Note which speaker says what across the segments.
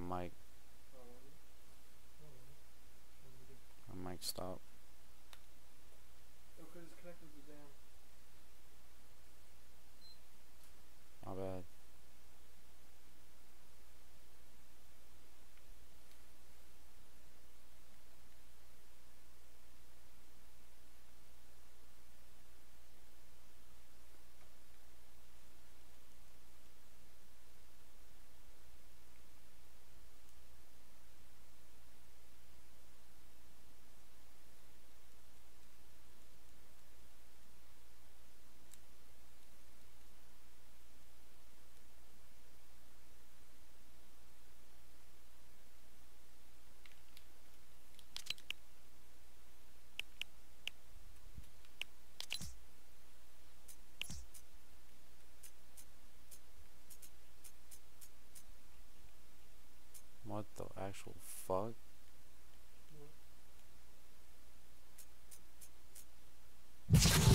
Speaker 1: my mic. My mic stop. actual fuck? What?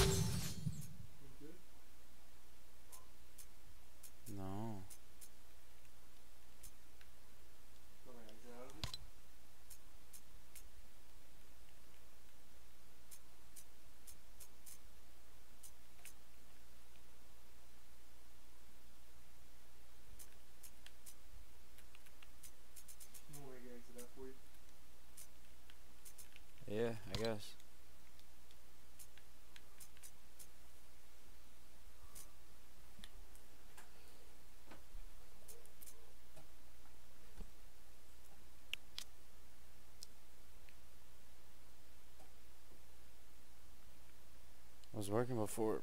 Speaker 1: was working before.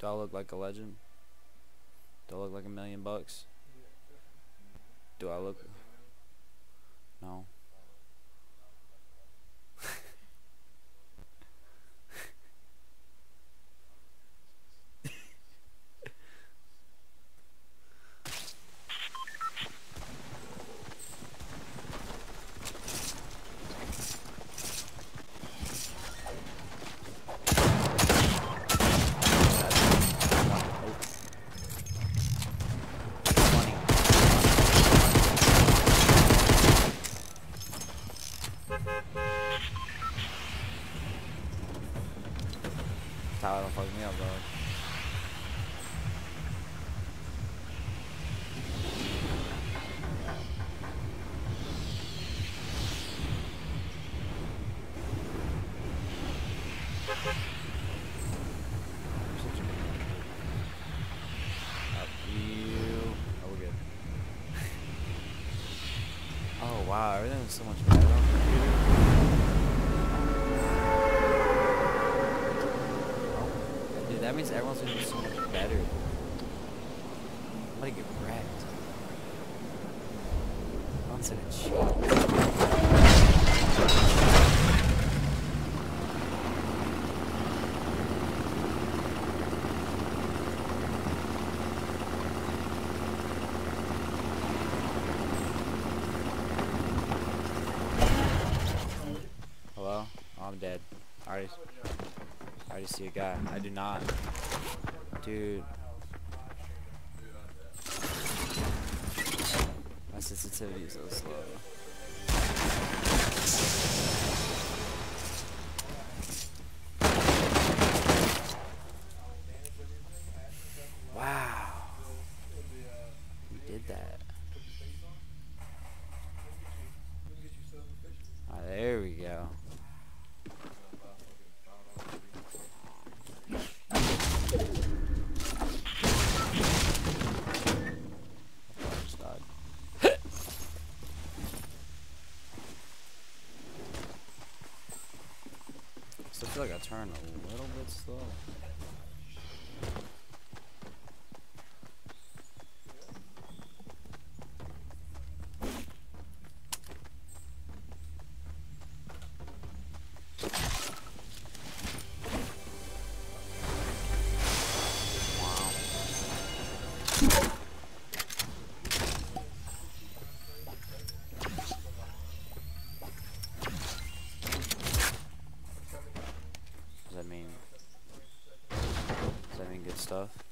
Speaker 1: Do I look like a legend? Do I look like a million bucks? Do I look No. Tyler don't fuck me up, dog. You're such a good man. Up you. Oh, we're good. oh wow, everything is so much better on the computer. Dude, that means everyone's gonna be so much better. I'm gonna get wrecked. Once in a cheat. Hello? Oh, I'm dead. I already, I already see a guy. I do not. Dude. My sensitivity is so slow. Wow. We did that. Ah, there we go. I just died. Still feel like I turned a little bit slow. stuff.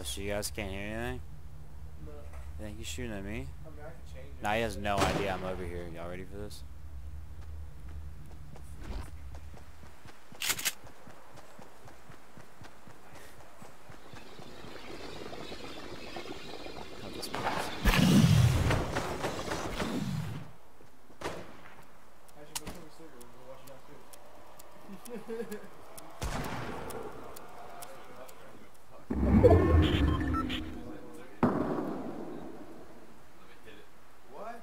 Speaker 2: Oh, so you guys can't hear anything?
Speaker 3: No.
Speaker 2: You think he's shooting at me?
Speaker 3: I mean, I can change it.
Speaker 2: Nah, he has no idea I'm over here. Y'all ready for this? Not this place.
Speaker 3: Actually, go smoke a cigarette. We'll watch it out too. What?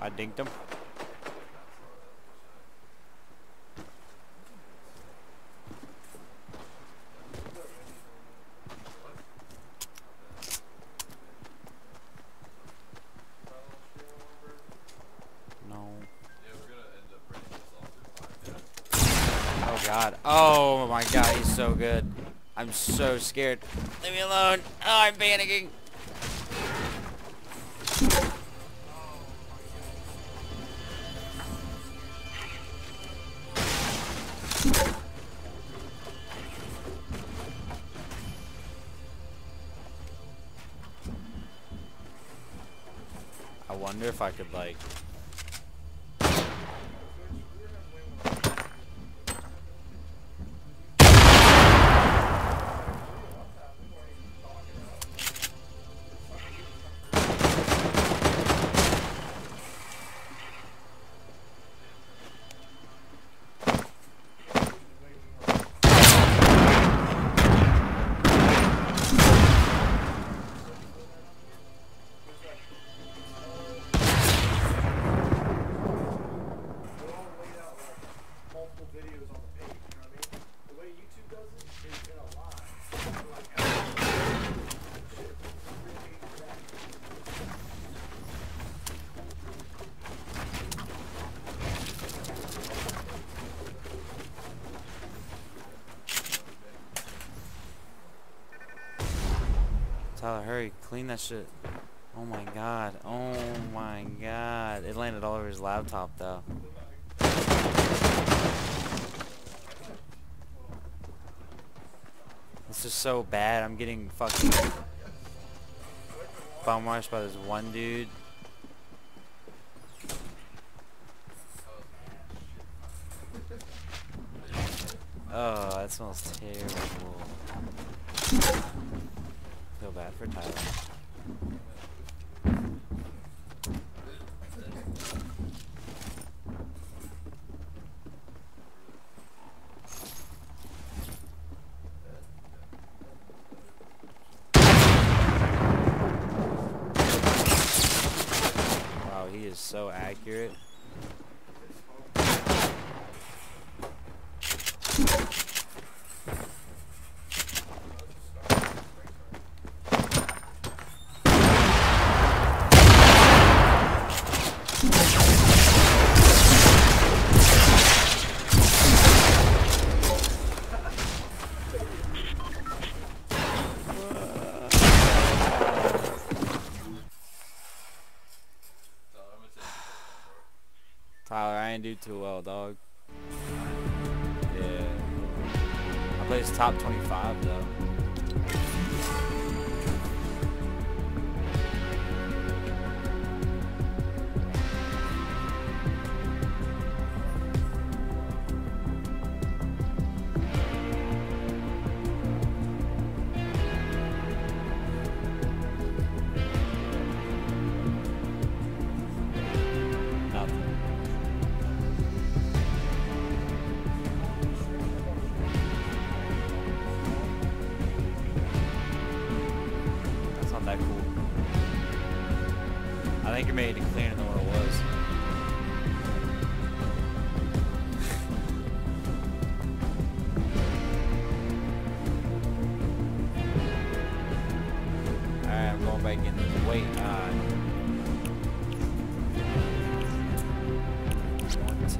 Speaker 2: I dinked him. No. Oh god. Oh my god, he's so good. I'm so scared. Leave me alone. Oh, I'm panicking. I wonder if I could like Tyler, hurry, clean that shit. Oh my god. Oh my god. It landed all over his laptop though. This is so bad. I'm getting fucking bum rushed by this one dude. Oh, that smells terrible. Feel bad for Tyler. Wow, he is so accurate. Ain't do too well, dog. Yeah. I placed top 25 though. Think you made it cleaner than what it was. Alright, I'm going back in. Wait. Want to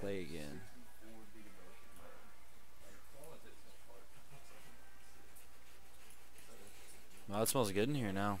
Speaker 2: play again. Wow, it smells good in here now.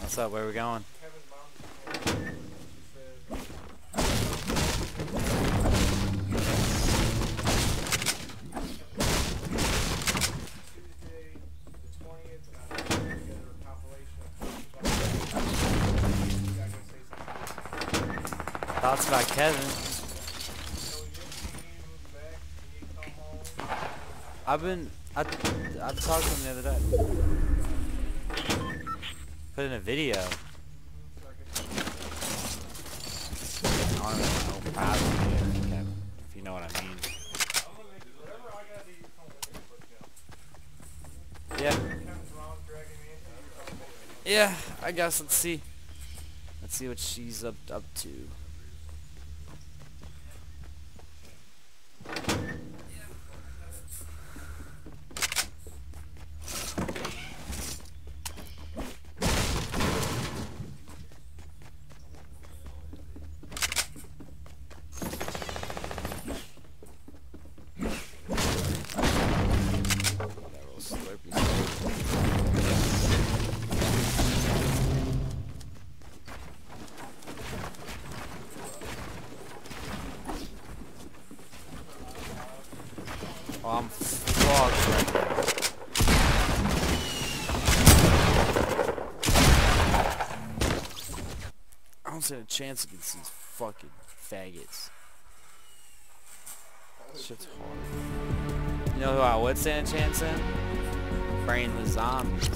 Speaker 2: you moved back, you going? Thoughts about Kevin?
Speaker 1: I've been. I, I talked to him the other day. Put in a video. If you know what I mean.
Speaker 2: Yeah.
Speaker 1: Yeah, I guess let's see. Let's see what she's up up to. That little slurpy slurp. I'm right now. I don't stand a chance against these fucking faggots. Shit's hard. You know who I would stand a chance in? Brainless zombies.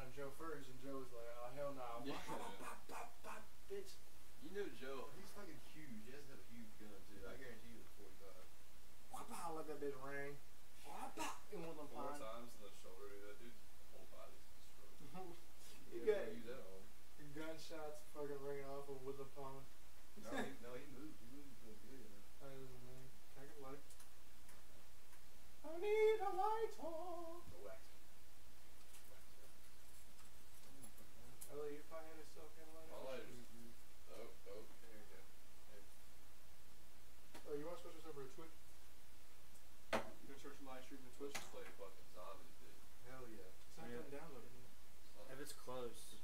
Speaker 4: Pulled
Speaker 2: gun out on Joe first, and Joe was like, "Oh hell no!"
Speaker 3: Yeah.
Speaker 2: Bop, bop, bop, bitch.
Speaker 4: You know Joe, he's fucking huge. He has a huge gun, too. I guarantee you it's 45.
Speaker 2: Whop, let that bitch ring. Whop, in one of them
Speaker 3: Four
Speaker 2: pines.
Speaker 3: times in the shoulder. That dude's whole body's destroyed.
Speaker 2: You got
Speaker 4: doesn't that on.
Speaker 2: gunshots fucking ringing off of Woodland Pond.
Speaker 4: No, he, no, he moved. He moved to good, you know.
Speaker 2: That is amazing. Can I get a light? I need a lighter.
Speaker 3: The wax. Wax.
Speaker 2: Ellie, you probably had yourself in a lighter.
Speaker 3: My lighter's- Oh, oh, here you go.
Speaker 2: Oh, you want to switch this over to Twitch? You gonna search live stream to Twitch?
Speaker 3: Play fucking zombies, dude.
Speaker 4: Hell yeah.
Speaker 2: It's not
Speaker 1: Yeah.
Speaker 2: downloaded yet.
Speaker 3: It's not-
Speaker 1: If it's close.